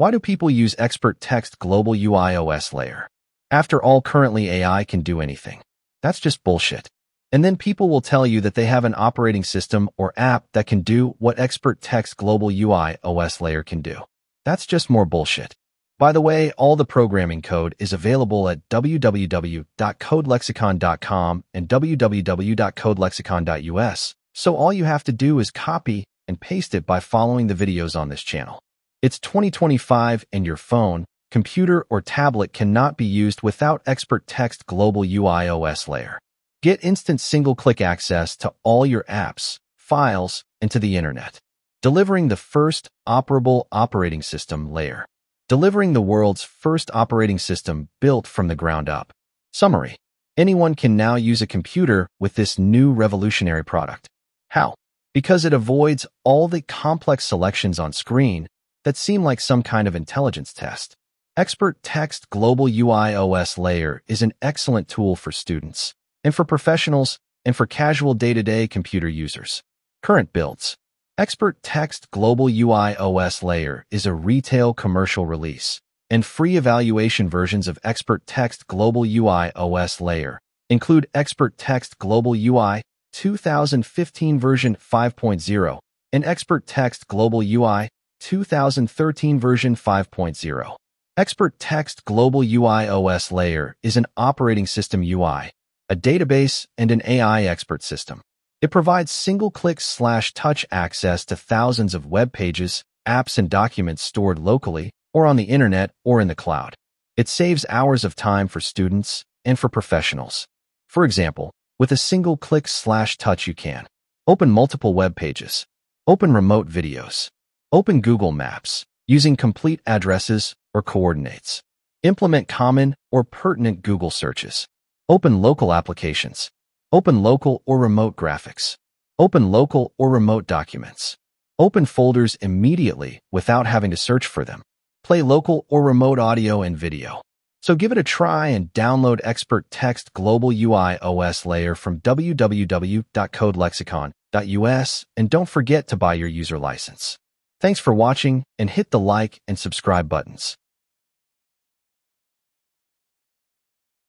Why do people use Expert Text Global UI OS layer? After all, currently AI can do anything. That's just bullshit. And then people will tell you that they have an operating system or app that can do what Expert Text Global UI OS layer can do. That's just more bullshit. By the way, all the programming code is available at www.codelexicon.com and www.codelexicon.us, so all you have to do is copy and paste it by following the videos on this channel. It's 2025 and your phone, computer, or tablet cannot be used without Expert Text Global UI OS layer. Get instant single-click access to all your apps, files, and to the internet. Delivering the first operable operating system layer. Delivering the world's first operating system built from the ground up. Summary. Anyone can now use a computer with this new revolutionary product. How? Because it avoids all the complex selections on screen that seem like some kind of intelligence test. Expert Text Global UI OS Layer is an excellent tool for students, and for professionals, and for casual day-to-day computer users. Current builds. Expert Text Global UI OS Layer is a retail commercial release, and free evaluation versions of Expert Text Global UI OS Layer include Expert Text Global UI 2015 version 5.0 and Expert Text Global UI 2013 version 5.0. Expert Text Global UI OS Layer is an operating system UI, a database, and an AI expert system. It provides single-click slash touch access to thousands of web pages, apps, and documents stored locally or on the internet or in the cloud. It saves hours of time for students and for professionals. For example, with a single click slash touch you can open multiple web pages, open remote videos, open Google Maps using complete addresses or coordinates, implement common or pertinent Google searches, open local applications, open local or remote graphics, open local or remote documents, open folders immediately without having to search for them, play local or remote audio and video. So give it a try and download Expert Text Global UI OS layer from www.codelexicon.us and don't forget to buy your user license. Thanks for watching and hit the like and subscribe buttons.